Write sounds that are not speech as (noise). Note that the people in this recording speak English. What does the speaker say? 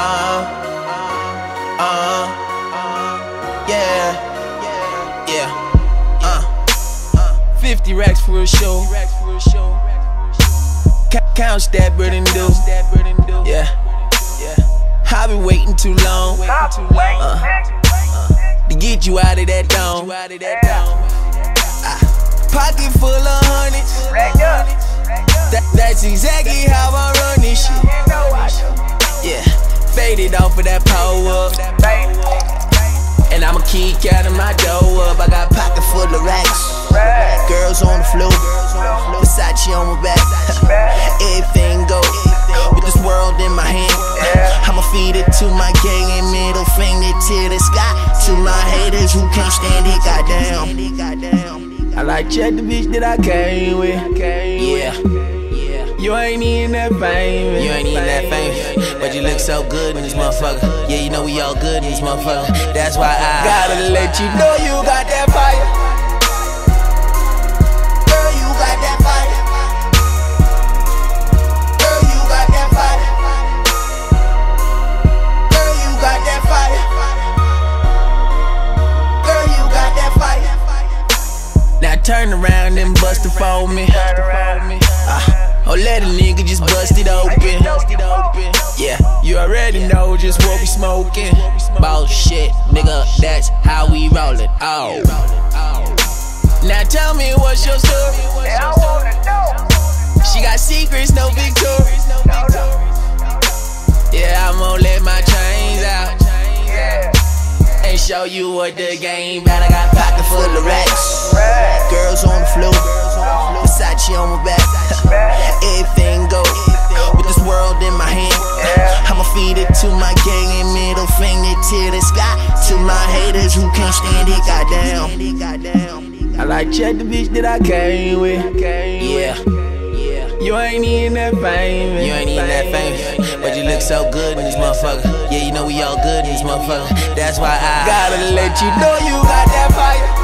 Uh, uh, uh, yeah, yeah, uh, uh, 50 racks for a show. C count that bird and do, yeah, yeah. I've been waiting too long, uh, uh, to get you out of that dome. Uh, pocket full of hundreds. That, that's exactly how. Faded off of that power. And I'ma keep counting my dough up. I got pocket full of racks. Girls on the floor. Versace on my back. (laughs) Everything go. With this world in my hand. I'ma feed it to my gang and middle finger to the sky. To my haters who can't stand it, goddamn. I like check the bitch that I came with. Yeah. You ain't in that fame. You ain't even that famous, but you look so good in this motherfucker. Yeah, you know we all good in this motherfucker. That's why I Gotta let you know you got that fire. Girl, you got that fire. Girl, you got that fire. Girl, you got that fire. Girl, you got that fire. Now turn around and bust it for me. Uh, or let a nigga just bust it open. Yeah, you already know just what we smoking. bullshit, nigga. That's how we rollin'. Oh, Now tell me what's your story? She got secrets, no victories. Yeah, I'm gonna let my chains out. And show you what the game about. I got pocket full of racks. Girls to my gang and middle finger to the sky. To my haters who can't stand it, goddamn. I like check the bitch that I came with. yeah. You ain't in that fame. You ain't even that famous, but you look so good in this motherfucker. Yeah, you know we all good in this motherfucker. That's why I Gotta let you know you got that fire.